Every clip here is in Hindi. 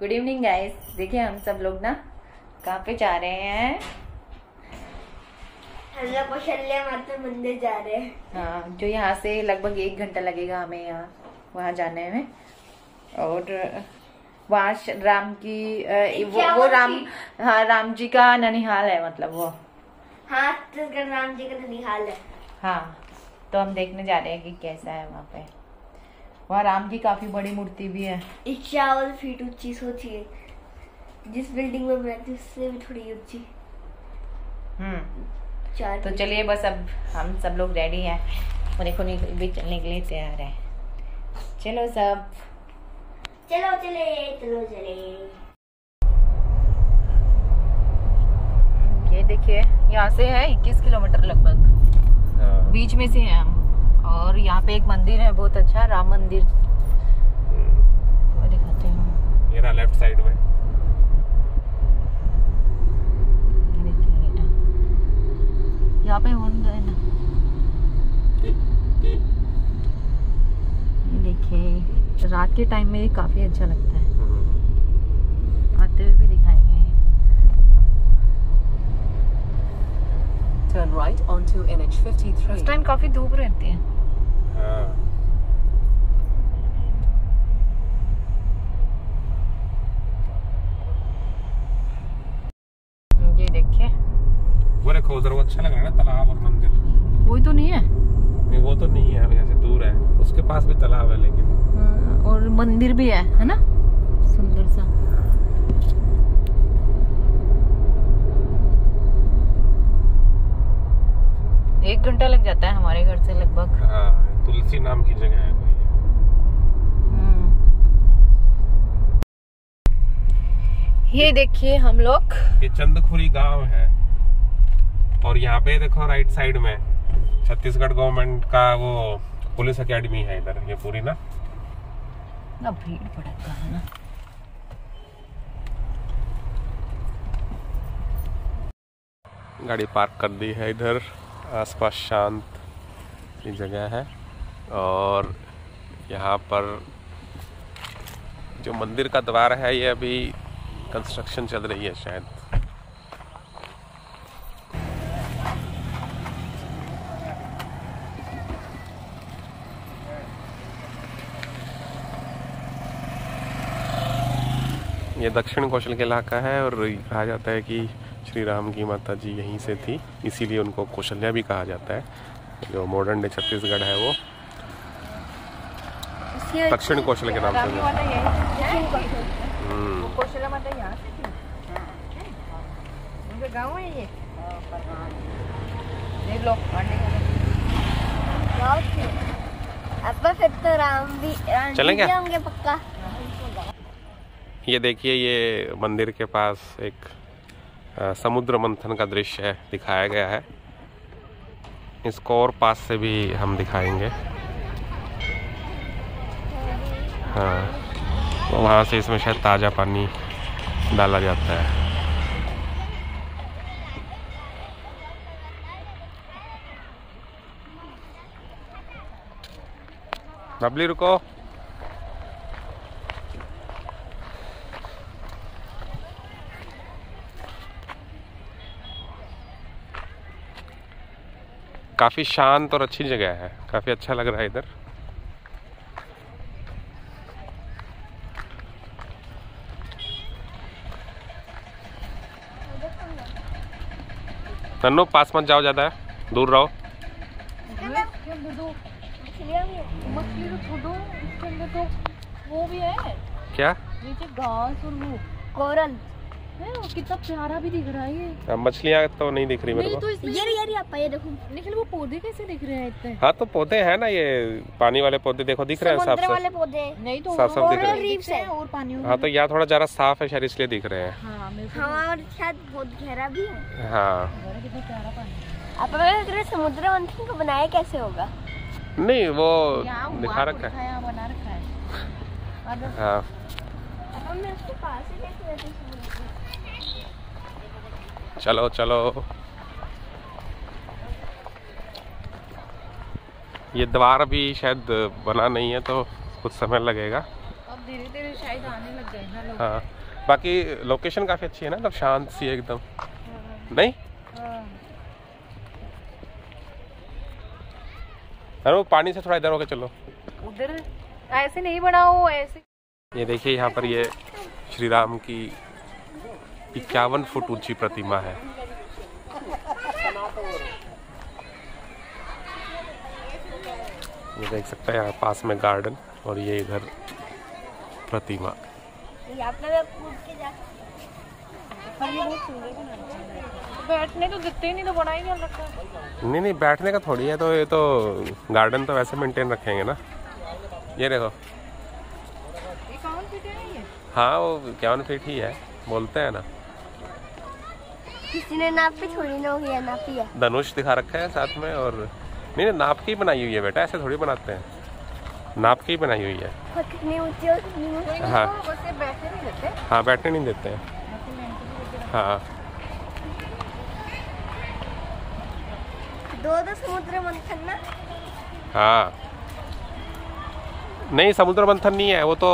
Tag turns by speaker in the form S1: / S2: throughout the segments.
S1: गुड इवनिंग गाइस देखिए हम सब लोग ना कहाँ पे जा रहे हैं?
S2: हम लोग कौशल्या माता मंदिर जा रहे हैं।
S1: हाँ जो यहाँ से लगभग एक घंटा लगेगा हमें यहाँ वहाँ जाने में। और वहाँ राम की वो, वो राम हाँ राम जी का ननिहाल है मतलब वो।
S2: हाँ छत्तीसगढ़ राम जी का ननिहाल है।
S1: हाँ तो हम देखने जा रहे हैं कि कैसा है वहाँ पे। वहाँ राम की काफ़ी बड़ी मूर्ति भी है।
S2: इक्यावन फीट ऊँची सोचिए जिस बिल्डिंग में हूँ उससे भी थोड़ी ऊँची।
S1: हम्म। तो चलिए बस अब हम सब लोग रेडी हैं। और देखो भी चलने के लिए तैयार है। चलो सब।
S2: चलो चले चलो चले।
S1: ये देखिए यहाँ से है 21 किलोमीटर लगभग।
S3: हाँ,
S1: बीच में से हैं हम। और यहाँ पे एक मंदिर है बहुत अच्छा राम मंदिर। वो दिखाते हैं।
S3: ये रहा लेफ़्ट साइड में।
S1: ये देखिए बेटा। यहाँ पे होन है ना देखिए रात के टाइम में ये काफ़ी अच्छा लगता है आते हुए भी दिखाएँगे
S4: Turn
S1: उस टाइम काफ़ी धूप रहती है।
S3: हाँ।
S1: ये देखिए।
S3: वो देखो उधर वो अच्छा लग रहा है ना तालाब और मंदिर।
S1: वही तो नहीं है।
S3: नहीं वो तो नहीं है यहाँ से दूर है। उसके पास भी तालाब है लेकिन।
S1: हाँ, और मंदिर भी है है ना? सुंदर सा। एक घंटा लग जाता है हमारे घर से लगभग।
S3: हाँ तुलसी नाम की जगह है कोई।
S1: हम्म। ये देखिए हम लोग।
S3: ये चंदखुरी गाँव है। और यहाँ पे देखो राइट साइड में छत्तीसगढ़ गवर्नमेंट का वो पुलिस एकेडमी है इधर ये पूरी ना?
S1: ना भीड़ भड़का है ना।
S3: गाड़ी पार्क कर दी है इधर। आसपास शांत की जगह है और यहाँ पर जो मंदिर का द्वार है, ये अभी कंस्ट्रक्शन चल रही है शायद। ये दक्षिण कौशल के इलाका है और कहा जाता है कि श्री राम की माता जी यहीं से थी इसीलिए उनको कौशल्या भी कहा जाता है। जो मॉडर्न डे छत्तीसगढ़ है वो। दक्षिण कौशल के नाम से? हम्म,
S1: गाँव है ये। देख लो आने का
S2: अब फिर तो राम भी
S3: चलेंगे?
S2: होंगे पक्का।
S3: ये देखिए ये मंदिर के पास एक समुद्र मंथन का दृश्य दिखाया गया है। इसको और पास से भी हम दिखाएँगे। हाँ तो वहाँ से इसमें शायद ताज़ा पानी डाला जाता है। बबली, रुको। काफ़ी शांत और अच्छी जगह है। काफ़ी अच्छा लग रहा है इधर। नन्नू पास मत जाओ ज़्यादा। दूर रहो। क्या?
S1: नीचे घास और
S2: कोरल।
S1: है वो कितना प्यारा भी दिख रहा है ये।
S3: मछलियाँ तो नहीं दिख रही मेरे को।
S1: तो
S2: ये ये आप ये देखो।
S1: लेकिन वो पौधे कैसे दिख रहे हैं इतने?
S3: हाँ तो पौधे हैं ना ये पानी वाले पौधे देखो दिख रहे हैं साफ़ साफ़
S2: वाले पौधे।
S1: नहीं तो
S3: साफ़ साफ़ दिख रहे हैं।
S1: और पानी
S3: हाँ तो यहाँ थोड़ा ज़रा साफ़ है शायद इसलिए दिख रहे हैं।
S1: हाँ मेरे को
S2: हाँ और शायद बहुत गहरा भी है।
S3: हाँ।
S1: कितना प्यारा पानी
S2: आप लग रहा है समुद्र मंथन को बनाया कैसे होगा?
S3: नहीं वो दिखा रखा है।
S1: है और
S3: हाँ
S2: अब मैं उसके पास ही कैसे रहती हूँ
S3: चलो चलो। ये द्वार अभी शायद बना नहीं है तो कुछ समय लगेगा।
S1: अब धीरे धीरे शायद आने लग गए ना लोग।
S3: हाँ। बाकी लोकेशन काफ़ी अच्छी है ना मतलब शांत सी एकदम। नहीं?
S1: हाँ।
S3: अरे वो पानी से थोड़ा इधर होके चलो।
S1: उधर? ऐसे नहीं बनाओ ऐसे।
S3: ये देखिए यहाँ पर ये श्री राम की इक्यावन फुट ऊँची प्रतिमा है। ये देख सकते हैं यहाँ पास में गार्डन और ये इधर प्रतिमा।
S1: बैठने तो दिखते ही नहीं तो बना ही नहीं रखा।
S3: नहीं नहीं बैठने का थोड़ी है तो ये तो गार्डन तो वैसे मेंटेन रखेंगे ना। ये देखो।
S1: है
S3: हाँ वो इक्यावन फीट ही है बोलते हैं ना।
S2: किसी ने नाप पे थोड़ी ना हो गया नापी है
S3: धनुष दिखा रखा है साथ में और नहीं नहीं नाप की बनाई हुई है बेटा ऐसे थोड़ी बनाते हैं। नाप की बनाई हुई है।
S2: कितनी ऊँची और कितनी ऊँची?
S3: हाँ।
S1: बस बैठने नहीं देते
S3: हाँ बैठने नहीं देते। हैं हाँ।
S2: दो दो समुद्र मंथन ना?
S3: हाँ। नहीं समुद्र मंथन नहीं है वो तो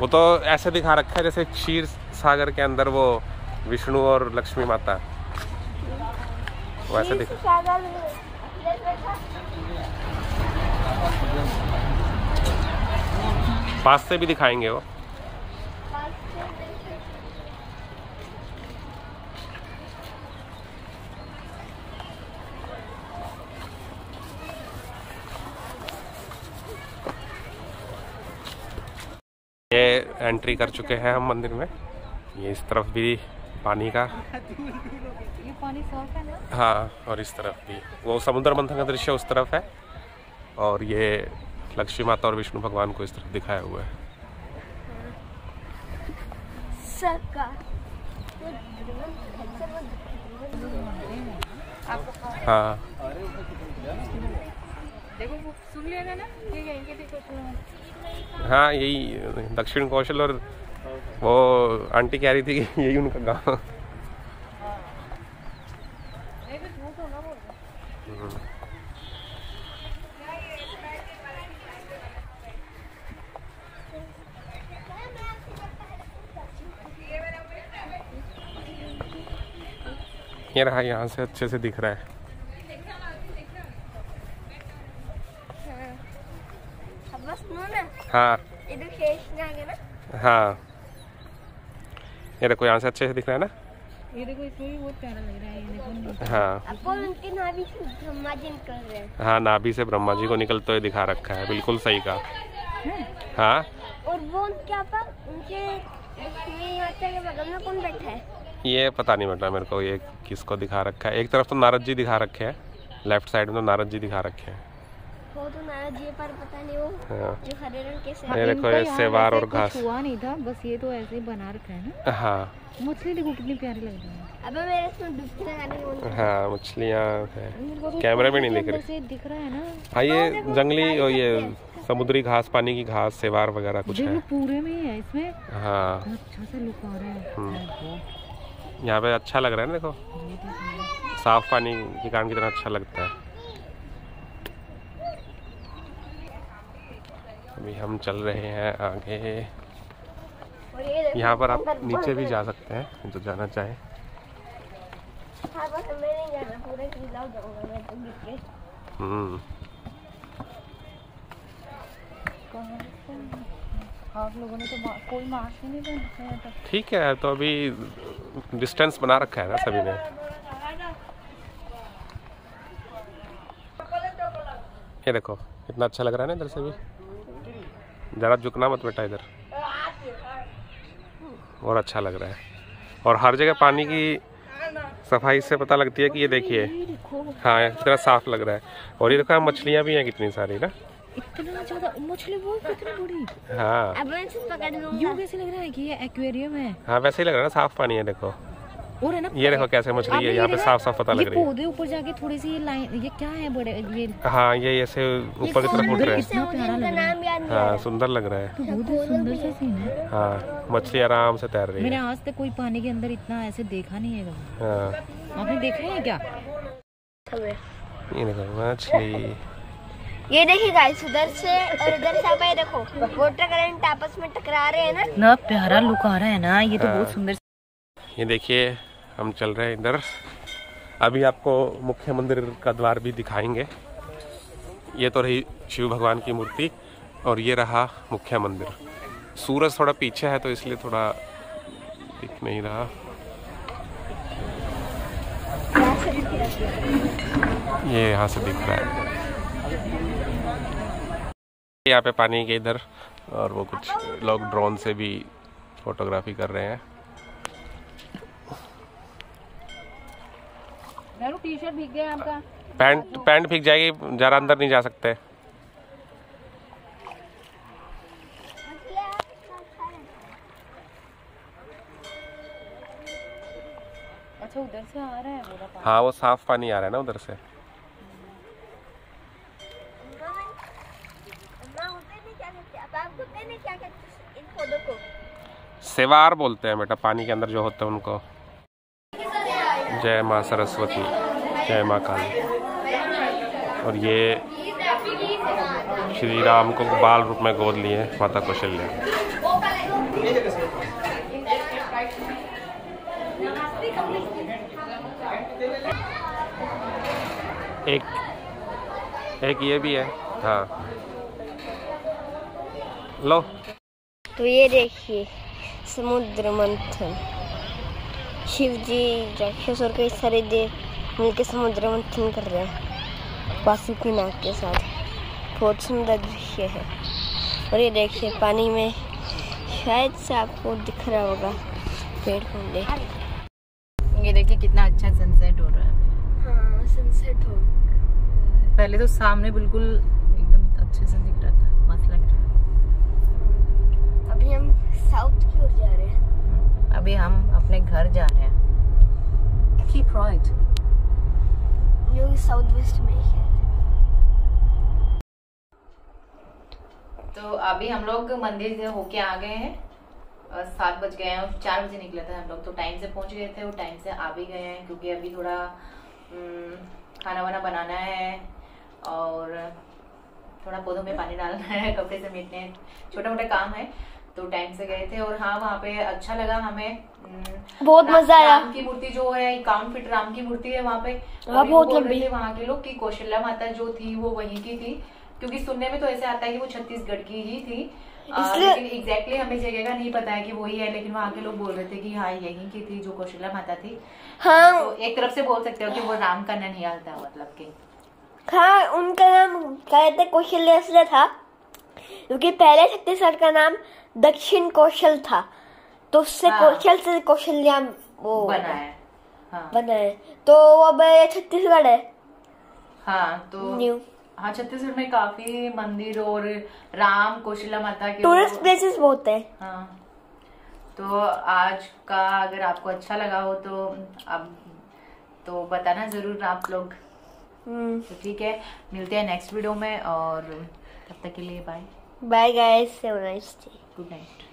S3: वो तो ऐसे दिखा रखा है जैसे क्षीर सागर के अंदर वो विष्णु और लक्ष्मी माता। वो ऐसे
S2: ये
S3: दिखा।
S2: बैठा
S3: पास से भी दिखाएँगे वो। ये एंट्री कर चुके हैं हम मंदिर में। ये इस तरफ़ भी पानी का।
S1: ये पानी साफ़ है ना
S3: हाँ और इस तरफ़ भी। वो समुद्र मंथन का दृश्य उस तरफ़ है। और ये लक्ष्मी माता और विष्णु भगवान को इस तरफ़ दिखाया हुआ है। हाँ। हाँ यही दक्षिण कौशल और वो आंटी कह रही थी कि यही उनका गाँव।
S1: रहे
S3: ये रहा यहाँ से अच्छे से दिख रहा है।
S2: अब बस सुनो ना
S3: हाँ। हाँ। ये देखो यहाँ से अच्छे से दिख रहा है ना?
S1: ये देखो इसमें भी बहुत प्यारा लग रहा है ये देखो।
S3: हाँ।
S2: उनके नाभि से ब्रह्मा जी निकल रहे हैं।
S3: हाँ नाभि से ब्रह्मा जी को निकलते हुए दिखा रखा है बिल्कुल सही कहा। हाँ?
S2: और वो उनके उनके लक्ष्मी माता के बगल में कौन बैठा है?
S3: ये पता नहीं बेटा मेरे को ये किसको दिखा रखा है। एक तरफ़ तो नारद जी दिखा रखे हैं लेफ़्ट साइड में तो नारद जी दिखा रखे हैं।
S2: वो तो नारद जी पर पता नहीं वो
S3: हाँ।
S2: जो हरे रंग के से
S3: ये देखो ये सेवार और घास।
S1: हुआ नहीं था बस ये तो ऐसे ही बना रखा है ना।
S3: हाँ।
S1: मछली देखो कितनी प्यारी लग रही है।
S2: अबे मेरे इसमें डुबकी लगाने की
S3: हाँ मछलियाँ है। कैमरे में नहीं दिख रही।
S1: दिख रहा है ना।
S3: हाँ ये जंगली और ये समुद्री घास पानी की घास सेवार वगैरह कुछ है।
S1: पूरे में ही है इसमें।
S3: हाँ।
S1: अच्छा से लुक आ रहा है।
S3: हम्म। यहाँ पे अच्छा लग रहा है ना देखो।
S1: ही।
S3: साफ़ पानी के कारण कितना अच्छा लगता है। अभी हम चल रहे हैं आगे। यहाँ पर आप नीचे भी जा सकते हैं जो जाना चाहे।
S2: है। बस हमें नहीं जाना पूरा किला जाऊँगा मैं तो
S3: हम्म।
S1: आप लोगों ने तो मा- कोई मास्क ही नहीं पहना
S3: ठीक है तो अभी डिस्टेंस बना रखा है ना सभी ने। ये देखो कितना अच्छा लग रहा है ना इधर से भी। ज़रा झुकना मत बेटा इधर। और अच्छा लग रहा है। और हर जगह पानी की सफ़ाई से पता लगती है कि ये देखिए। हाँ कितना साफ़ लग रहा है। और ये देखो यहाँ मछलियाँ भी हैं कितनी सारी ना।
S1: इतना ज़्यादा मछली वो कितनी बड़ी।
S3: हाँ।
S2: अब मैं पकड़ लूँगा।
S1: यूँ कैसे लग रहा है कि ये एक्वेरियम है?
S3: हाँ वैसे ही लग रहा है ना साफ़ पानी है देखो।
S1: और है ना
S3: ये देखो कैसे मछली है यहाँ पे साफ़ साफ़ पता लग रही है।
S1: पौधे ऊपर जाके थोड़ी सी ये लाइन ये क्या है बड़े ये
S3: हाँ ये ऐसे ऊपर की तरफ़ उठ रहे हैं।
S1: है।
S3: सुंदर लग रहा है।
S1: तो बहुत ही सुंदर सा सीन है।
S3: हाँ मछली आराम से तैर रही है।
S1: मैंने आज तक कोई पानी के अंदर इतना ऐसे देखा नहीं है कभी।
S3: हाँ।
S1: आपने देखा है क्या?
S3: ये देखो मछली।
S2: ये देखिए गाइस उधर से और इधर से आप ये देखो वाटर करंट आपस में टकरा रहे हैं ना।
S1: ना प्यारा लुक आ रहा है ना ये तो
S3: हाँ।
S1: बहुत सुंदर
S3: ये देखिए हम चल रहे हैं इधर। अभी आपको मुख्य मंदिर का द्वार भी दिखाएँगे। ये तो रही शिव भगवान की मूर्ति और ये रहा मुख्य मंदिर। सूरज थोड़ा पीछे है तो इसलिए थोड़ा दिख नहीं रहा। ये यहाँ से दिख रहा है। यहाँ पे पानी के इधर और वो कुछ लोग ड्रोन से भी फोटोग्राफी कर रहे हैं।
S1: टी शर्ट भीग गया आपका।
S3: पैंट पैंट भीग जाएगी जरा अंदर नहीं जा सकते।
S1: अच्छा उधर से आ रहा है पानी
S3: हाँ वो साफ़ पानी आ रहा है ना उधर से।
S2: इन पौधों को?
S3: सेवार बोलते हैं बेटा पानी के अंदर जो होते हैं उनको। जय माँ सरस्वती, जय माँ काली। और ये श्री राम को बाल रूप में गोद लिए माता कौशल्या। एक एक ये भी है हाँ। लो।
S2: तो ये देखिए, समुद्र मंथन। शिव जी राक्षस और कई सारे देव मिलके समुद्र मंथन कर रहे हैं। वासुकी नाग के साथ। बहुत सुंदर दृश्य है। और ये देखिए पानी में शायद से आपको दिख रहा होगा पेड़ पौधे।
S1: ये देखिए कितना अच्छा सनसेट हो रहा है।
S2: हाँ सनसेट हो
S1: पहले तो सामने बिल्कुल एकदम अच्छे से दिख रहा था मस्त लग रहा है।
S2: अभी हम साउथ की ओर जा रहे हैं।
S1: अभी हम अपने घर जा रहे हैं। Keep right.
S2: जो साउथ वेस्ट में है
S1: तो अभी हम लोग मंदिर से होके आ गए हैं। सात बज गए हैं और चार बजे निकले थे हम लोग। तो टाइम से पहुँच गए थे और टाइम से आ भी गए हैं क्योंकि अभी थोड़ा खाना वाना बनाना है और थोड़ा पौधों में पानी डालना है कपड़े समेटने हैं। छोटा मोटा काम है। तो टाइम से गए थे और हाँ वहाँ पे अच्छा लगा हमें। हम्म,
S2: बहुत मज़ा आया।
S1: राम की मूर्ति जो है इक्यावन फीट राम की मूर्ति है वहाँ पे।
S2: हाँ, बहुत लंबी।
S1: वहाँ के लोग कि कौशल्या माता जो थी वो वहीं की थी। क्योंकि सुनने में तो ऐसे आता है कि वो छत्तीसगढ़ की ही थी।
S2: इसलिए-
S1: लेकिन एग्जैक्टली हमें जगह का नहीं पता है कि वही है लेकिन वहाँ के लोग बोल रहे थे कि हाँ यही की थी जो कौशल्या माता थी।
S2: हाँ।
S1: तो एक तरफ़ से बोल सकते हो कि वो राम का ननिहाल था मतलब कि।
S2: हाँ उनका नाम कहते कौशल्य था। क्योंकि पहले छत्तीसगढ़ का नाम दक्षिण कौशल था। तो उससे
S1: हाँ।
S2: कौशल से कौशल्या वो
S1: बना है। हाँ
S2: बना है तो अब ये छत्तीसगढ़ है।
S1: हाँ तो
S2: न्यू
S1: हाँ छत्तीसगढ़ में काफ़ी मंदिर और राम कौशल्या माता के
S2: टूरिस्ट प्लेसेस बहुत है।
S1: हाँ। तो आज का अगर आपको अच्छा लगा हो तो अब तो बताना ज़रूर आप लोग।
S2: हम्म,
S1: तो ठीक है मिलते हैं नेक्स्ट वीडियो में और तब तक के लिए bye
S2: Bye guys. Have a nice day.
S1: Good night.